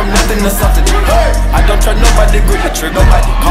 from nothing to something. I don't trust nobody, grip the trigger, nobody.